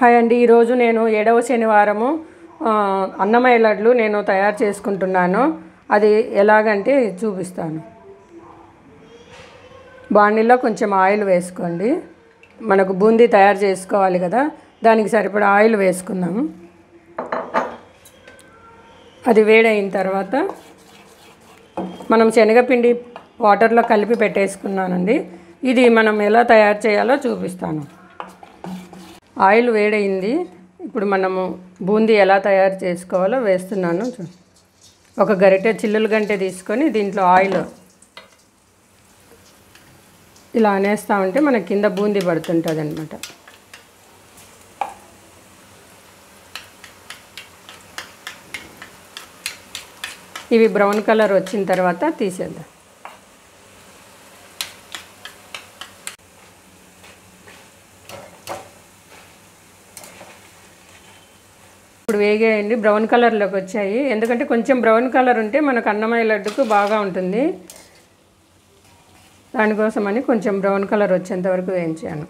Hi అండి. ఈరోజు నేను ఏడవ శనివారము అన్నమయ్య లడ్లు నేను తయారు చేసుకుంటున్నాను. అది ఎలాగంటే చూపిస్తాను. బాణీలో కొంచెం ఆయిల్ వేసుకోండి. మనకు బూందీ తయారు చేసుకోవాలి కదా దానికి సరిపడా ఆయిల్ వేసుకున్నాము అది వేడైన తర్వాత మనం శనగపిండి వాటర్లో కలిపి పెట్టేసుకున్నానండి. ఇది మనం ఎలా తయారు చేయాలో చూపిస్తాను. ఆయిల్ వేడైంది ఇప్పుడు మనము బూందీ ఎలా తయారు చేసుకోవాలో వేస్తున్నాను. ఒక గరిటె చిల్లులు గంటె తీసుకొని దీంట్లో ఆయిల్ ఇలా అనేస్తా ఉంటే మన కింద బూందీ పడుతుంటుంది అనమాట ఇవి బ్రౌన్ కలర్ వచ్చిన తర్వాత తీసేద్దాం. ఇప్పుడు వేగాయండి. బ్రౌన్ కలర్లోకి వచ్చాయి. ఎందుకంటే కొంచెం బ్రౌన్ కలర్ ఉంటే మనకు అన్నమయ్య లడ్డుకు బాగా ఉంటుంది. దానికోసమని కొంచెం బ్రౌన్ కలర్ వచ్చేంత వరకు వేయించాను.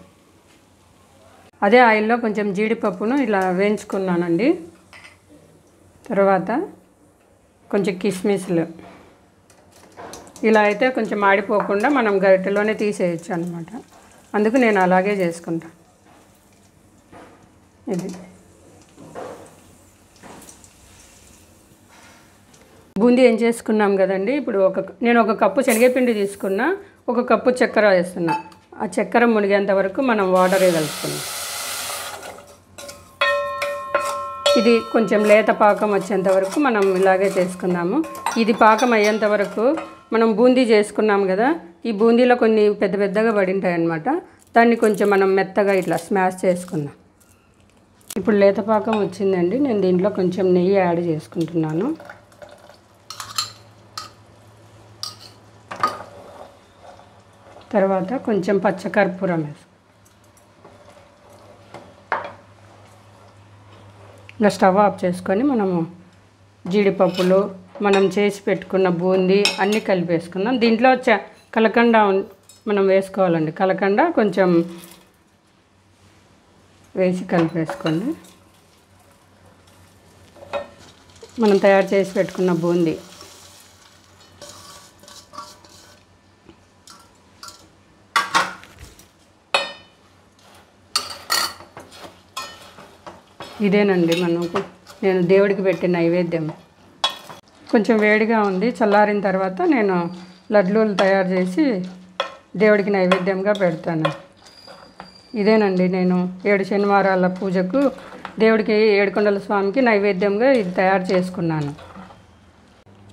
అదే ఆయిల్లో కొంచెం జీడిపప్పును ఇలా వేయించుకున్నానండి. తర్వాత కొంచెం కిస్మిస్లు. ఇలా అయితే కొంచెం మాడిపోకుండా మనం గరిటెలోనే తీసేయచ్చు అనమాట అందుకు నేను అలాగే చేసుకుంటాను ఇది. బూందీ ఏం చేసుకున్నాం కదండి? ఇప్పుడు ఒక నేను ఒక కప్పు శనగపిండి తీసుకున్నా ఒక కప్పు చక్కెర వేస్తున్నా. ఆ చక్కెర మునిగేంత వరకు మనం వాటర్ కలుపుకున్నాం. ఇది కొంచెం లేత పాకం వచ్చేంత వరకు మనం ఇలాగే చేసుకుందాము. ఇది పాకం అయ్యేంత వరకు మనం బూందీ చేసుకున్నాం కదా ఈ బూందీలో కొన్ని పెద్ద పెద్దగా పడి ఉంటాయి అన్నమాట దాన్ని కొంచెం మనం మెత్తగా ఇట్లా స్మాష్ చేసుకుందాం. ఇప్పుడు లేత పాకం వచ్చిందండి. నేను దీంట్లో కొంచెం నెయ్యి యాడ్ చేసుకుంటున్నాను. తర్వాత కొంచెం పచ్చకర్పూరం వేసు. ఇలా స్టవ్ ఆఫ్ చేసుకొని మనము జీడిపప్పులు మనం చేసి పెట్టుకున్న బూందీ అన్నీ కలిపేసుకుందాం దీంట్లో చ కలకండ మనం వేసుకోవాలండి. కలకండ కొంచెం వేసి కలిపేసుకోండి మనం తయారు చేసి పెట్టుకున్న బూందీ ఇదేనండి మనకు నేను దేవుడికి పెట్టిన నైవేద్యం. కొంచెం వేడిగా ఉంది. చల్లారిన తర్వాత నేను లడ్లూలు తయారు చేసి దేవుడికి నైవేద్యంగా పెడతాను. ఇదేనండి నేను ఏడు శనివారాల పూజకు దేవుడికి ఏడుకొండల స్వామికి నైవేద్యంగా ఇది తయారు చేసుకున్నాను.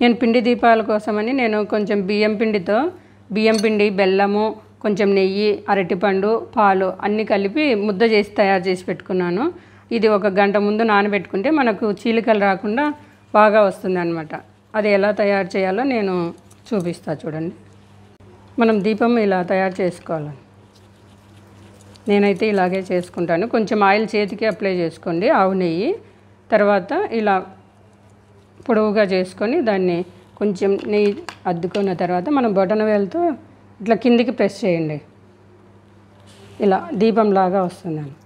నేను పిండి దీపాల కోసమని నేను కొంచెం బియ్యం పిండితో బియ్యం పిండి బెల్లము కొంచెం నెయ్యి అరటిపండు పాలు అన్నీ కలిపి ముద్ద చేసి తయారు చేసి పెట్టుకున్నాను. ఇది ఒక గంట ముందు నానబెట్టుకుంటే మనకు చీలికలు రాకుండా బాగా వస్తుంది అనమాట అది ఎలా తయారు చేయాలో నేను చూపిస్తా చూడండి. మనం దీపం ఇలా తయారు చేసుకోవాలి. నేనైతే ఇలాగే చేసుకుంటాను. కొంచెం ఆయిల్ చేతికి అప్లై చేసుకోండి. ఆవు నెయ్యి తర్వాత ఇలా పొడవుగా చేసుకొని దాన్ని కొంచెం నెయ్యి అద్దుకున్న తర్వాత మనం బొటన వేలతో ఇట్లా కిందికి ప్రెస్ చేయండి. ఇలా దీపంలాగా వస్తుంది వస్తుందని